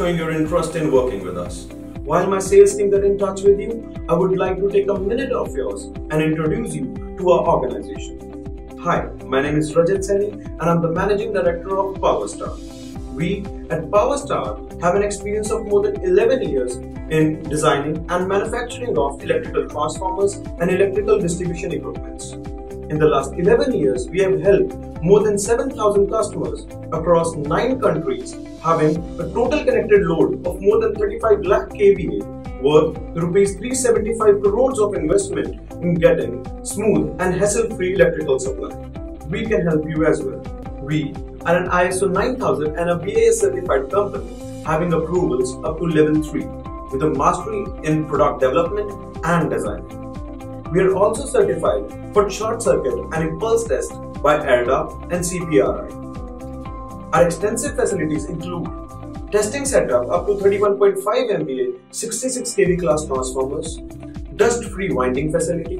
showing your interest in working with us. While my sales team get in touch with you, I would like to take a minute of yours and introduce you to our organization. Hi, my name is Rajat Seni and I'm the Managing Director of PowerStar. We at PowerStar have an experience of more than 11 years in designing and manufacturing of electrical transformers and electrical distribution equipments. In the last 11 years, we have helped more than 7,000 customers across 9 countries having a total connected load of more than 35 lakh kVA worth rupees 375 crores of investment in getting smooth and hassle-free electrical supply. We can help you as well. We are an ISO 9000 and a BIS certified company having approvals up to level 3 with a mastery in product development and design. We are also certified for short circuit and impulse test by ERDA and CPRI. Our extensive facilities include testing setup up to 31.5 MVA 66 kV class transformers, dust-free winding facility,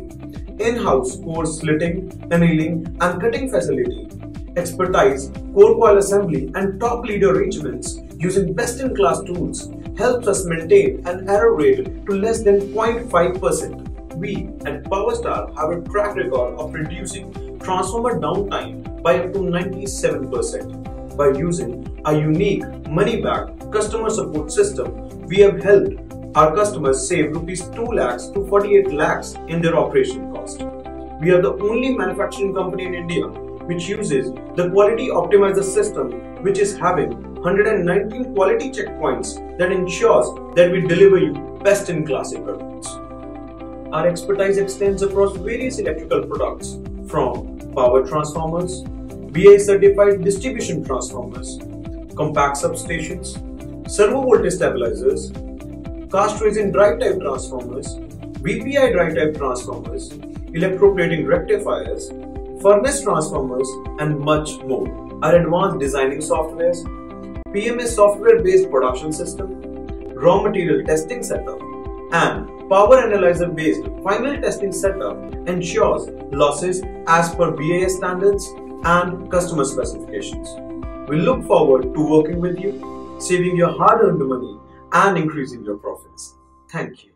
in-house core slitting, annealing and cutting facility, expertise, core coil assembly and top lead arrangements using best-in-class tools helps us maintain an error rate to less than 0.5%. We at PowerStar have a track record of reducing transformer downtime by up to 97%. By using a unique money-back customer support system, we have helped our customers save rupees 2 lakhs to 48 lakhs in their operation cost. We are the only manufacturing company in India which uses the quality optimizer system which is having 119 quality checkpoints that ensures that we deliver you best in class equipment. Our expertise extends across various electrical products from power transformers, BA certified distribution transformers, compact substations, servo voltage stabilizers, cast resin dry type transformers, VPI dry type transformers, electroplating rectifiers, furnace transformers, and much more. Our advanced designing softwares, PMS software based production system, raw material testing setup, and power analyzer based final testing setup ensures losses as per BIS standards and customer specifications. We look forward to working with you, saving your hard earned money and increasing your profits. Thank you.